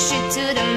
push it to the